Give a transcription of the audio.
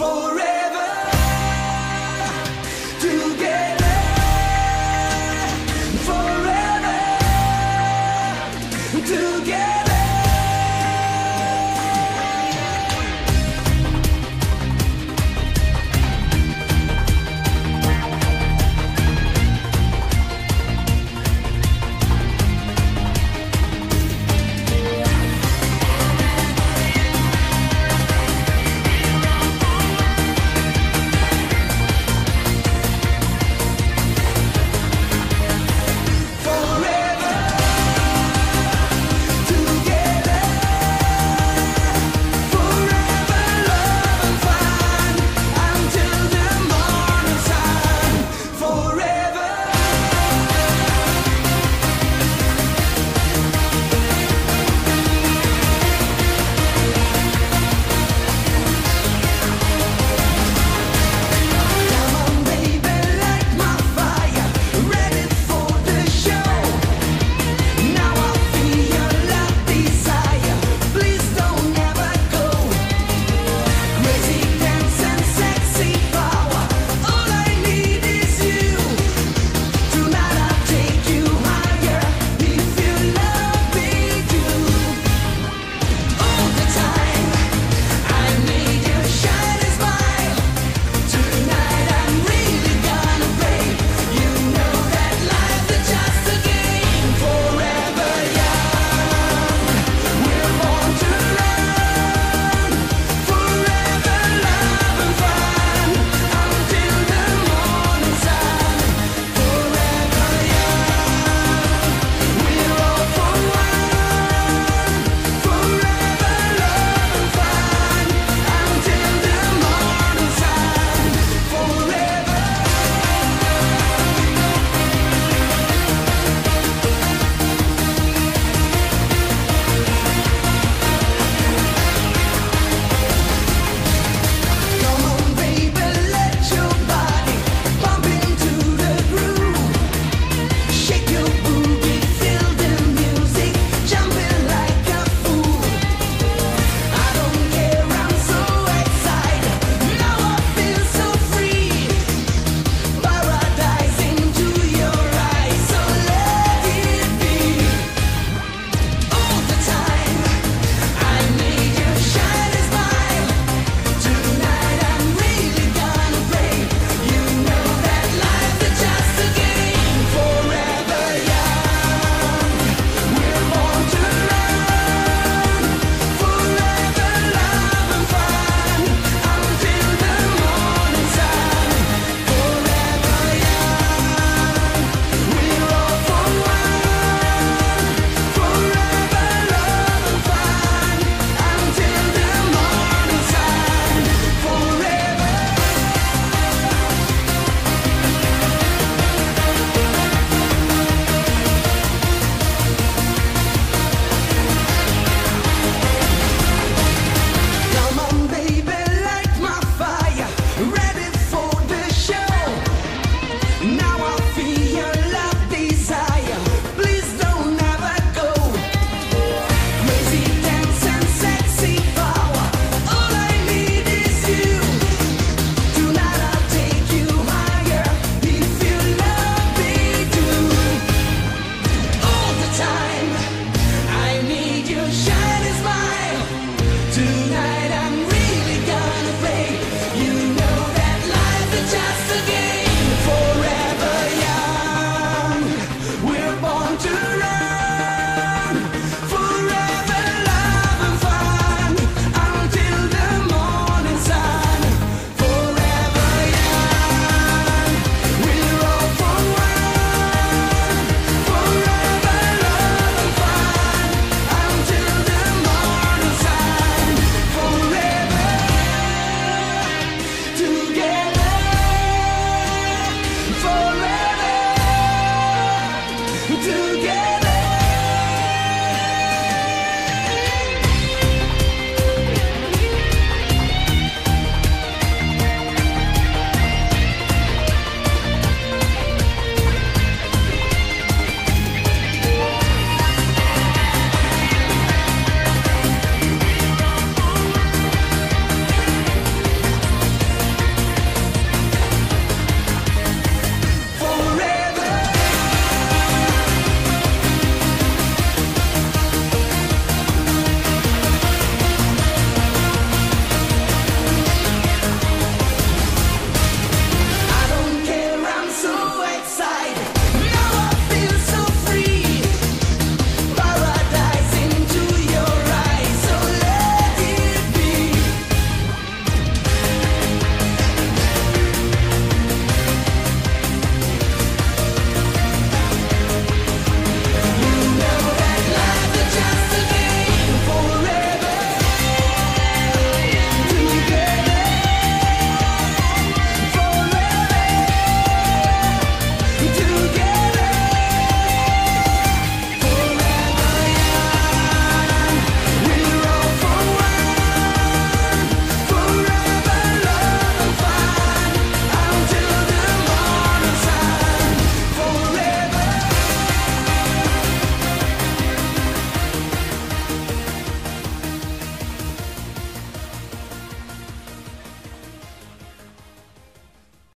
Fotboll